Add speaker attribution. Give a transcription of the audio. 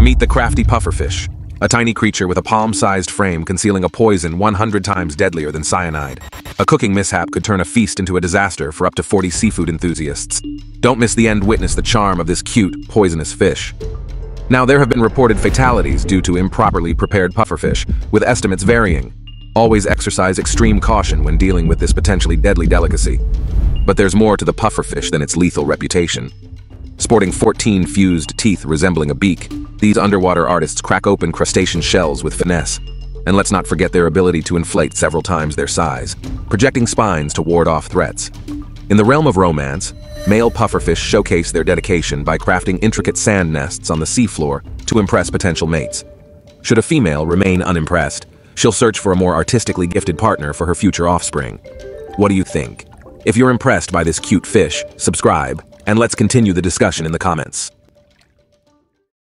Speaker 1: Meet the crafty pufferfish, a tiny creature with a palm-sized frame concealing a poison 100 times deadlier than cyanide. A cooking mishap could turn a feast into a disaster for up to 40 seafood enthusiasts. Don't miss the end witness the charm of this cute, poisonous fish. Now, there have been reported fatalities due to improperly prepared pufferfish, with estimates varying. Always exercise extreme caution when dealing with this potentially deadly delicacy. But there's more to the pufferfish than its lethal reputation. Sporting 14 fused teeth resembling a beak, these underwater artists crack open crustacean shells with finesse. And let's not forget their ability to inflate several times their size, projecting spines to ward off threats. In the realm of romance, male pufferfish showcase their dedication by crafting intricate sand nests on the seafloor to impress potential mates. Should a female remain unimpressed, she'll search for a more artistically gifted partner for her future offspring. What do you think? If you're impressed by this cute fish, subscribe, and let's continue the discussion in the comments.